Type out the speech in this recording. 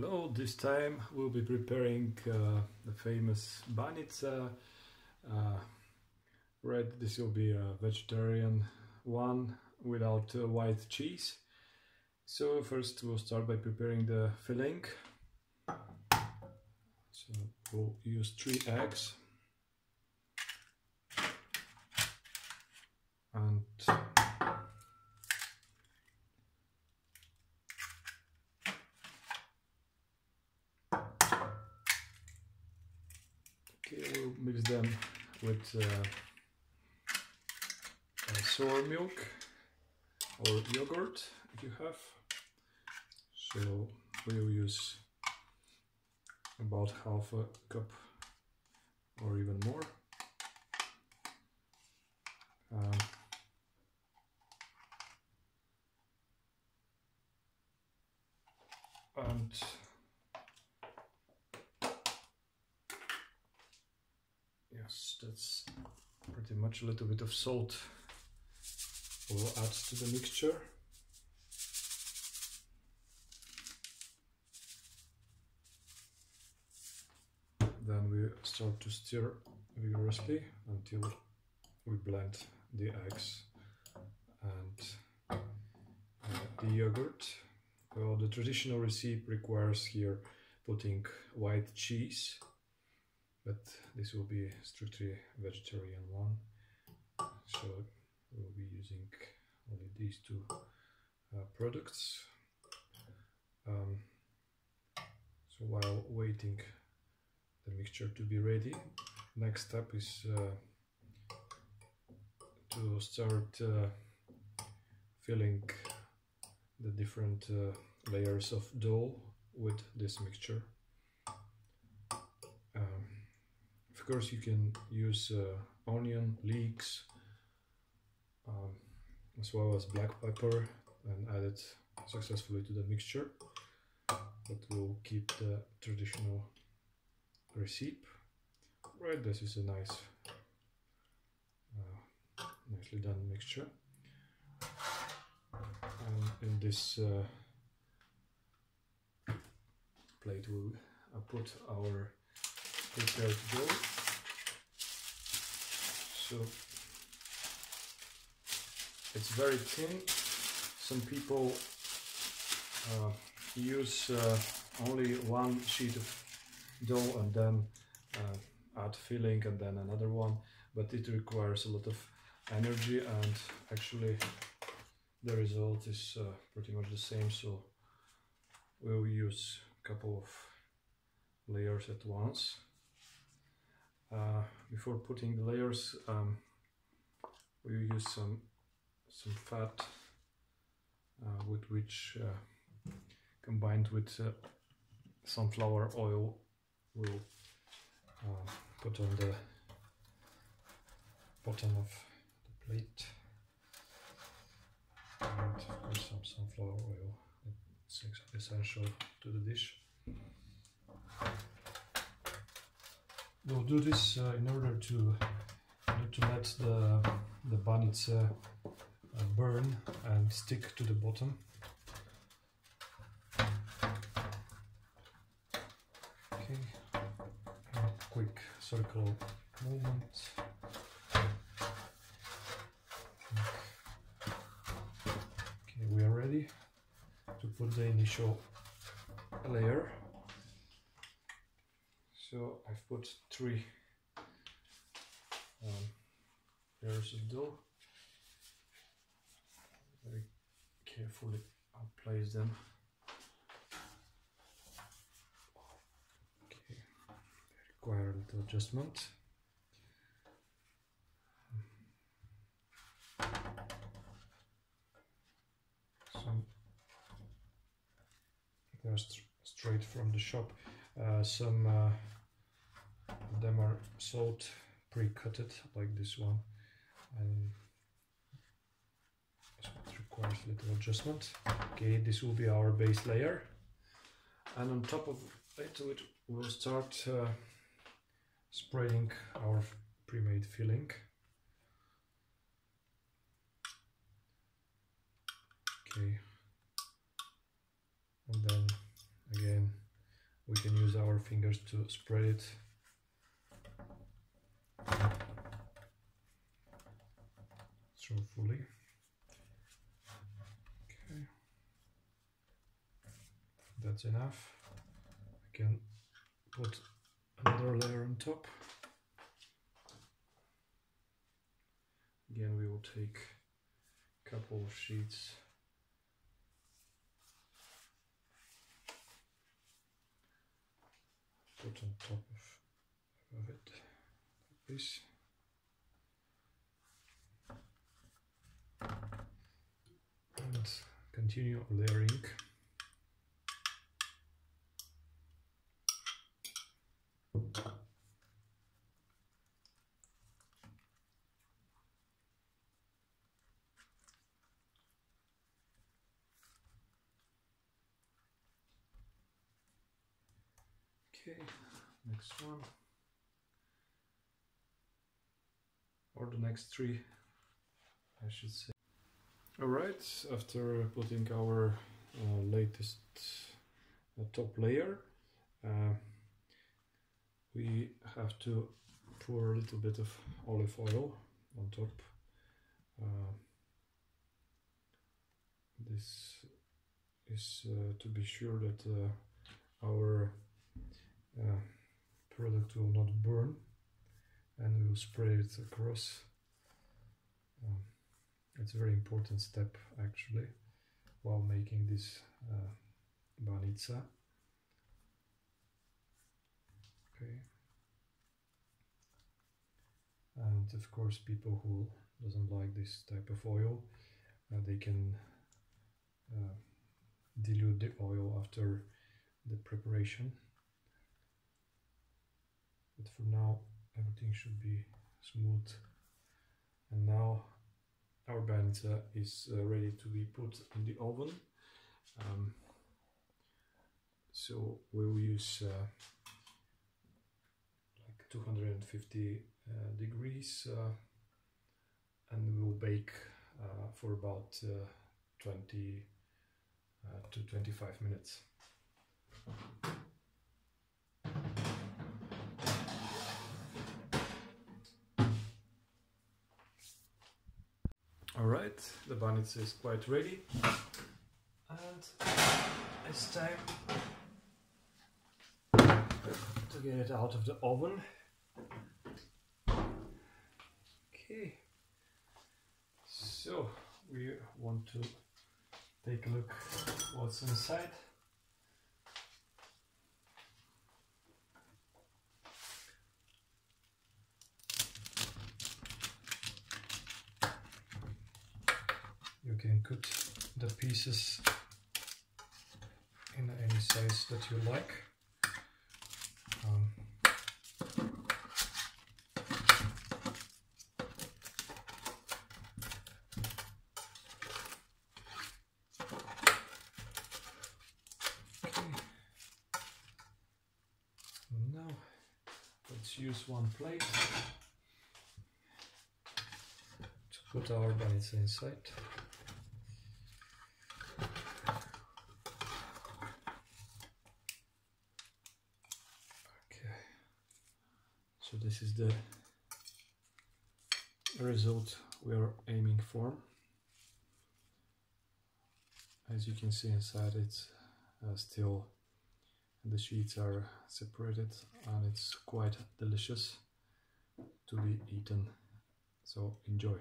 Hello, this time we'll be preparing uh, the famous banitsa uh, bread. This will be a vegetarian one without uh, white cheese. So first we'll start by preparing the filling. So we'll use three eggs and Okay, we'll mix them with uh, uh, sour milk or yogurt if you have. So we'll use about half a cup or even more. Um, and that's pretty much a little bit of salt. We'll add to the mixture. Then we start to stir vigorously until we blend the eggs and uh, the yogurt. Well the traditional recipe requires here putting white cheese but this will be strictly vegetarian one. So we'll be using only these two uh, products. Um, so while waiting the mixture to be ready next step is uh, to start uh, filling the different uh, layers of dough with this mixture um, of course you can use uh, onion leeks um, as well as black pepper and add it successfully to the mixture. But we'll keep the traditional recipe. Right this is a nice uh, nicely done mixture. And in this uh, plate we'll uh, put our prepared dough so it's very thin. Some people uh, use uh, only one sheet of dough and then uh, add filling and then another one but it requires a lot of energy and actually the result is uh, pretty much the same. So we'll use a couple of layers at once uh, before putting the layers um, we'll use some some fat uh, with which uh, combined with uh, sunflower oil will uh, put on the bottom of the plate. And of course some sunflower oil it's essential to the dish we'll do this uh, in order to to let the the banitsa uh, burn and stick to the bottom. Okay. Quick circle movement. Okay we are ready to put the initial layer so I've put three um, layers of dough. Very carefully I'll place them. Okay they require a little adjustment. Some straight from the shop. Uh, some uh, them are salt pre-cutted like this one. And so it requires little adjustment. Okay this will be our base layer. And on top of it we'll start uh, spreading our pre-made filling. Okay. And then again we can use our fingers to spread it. Through fully. Okay. That's enough. I can put another layer on top. Again, we will take a couple of sheets put on top of, of it this. And continue layering. Okay, next one. Or the next three, I should say. Alright, after putting our uh, latest uh, top layer, uh, we have to pour a little bit of olive oil on top. Uh, this is uh, to be sure that uh, our product will not burn spray it across. Um, it's a very important step actually while making this uh, banitsa. Okay. And of course people who doesn't like this type of oil, uh, they can uh, dilute the oil after the preparation but for now everything should be smooth. And now our banitsa is uh, ready to be put in the oven. Um, so we will use uh, like 250 uh, degrees uh, and we will bake uh, for about uh, 20 to 25 minutes Alright, the banitsa is quite ready and it's time to get it out of the oven. Okay, so we want to take a look what's inside. you can cut the pieces in any size that you like. Um. Now let's use one plate to put our banitsa inside. So this is the result we are aiming for. As you can see inside it's uh, still the sheets are separated and it's quite delicious to be eaten. So enjoy.